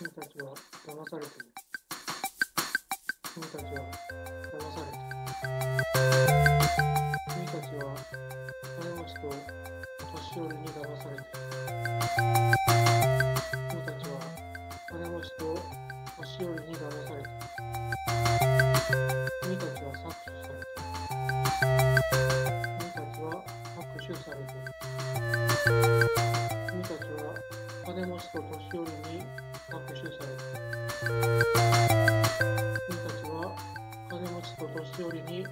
君たちは騙されている。君たちは騙されている。君たちは金持ちと年寄りに騙されている。君たちは金持ちと年寄りに騙されている。君たちは金持ちと年寄りに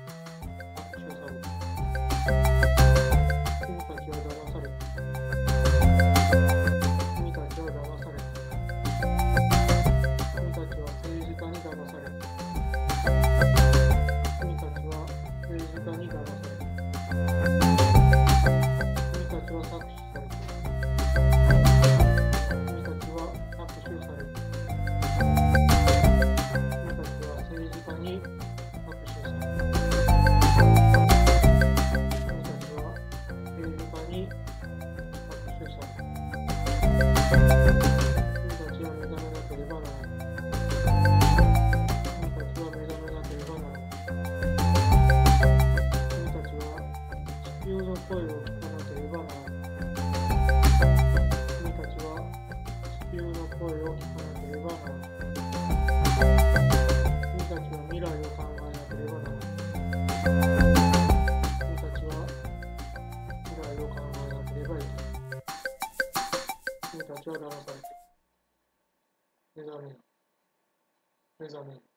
声を聞かなければならない。君たちは地球の声を聞かなければならない。君たちは未来を考えなければならない。君たちは未来を考えなければいけない。君たちは騙されて。目覚めよ。目覚めよ。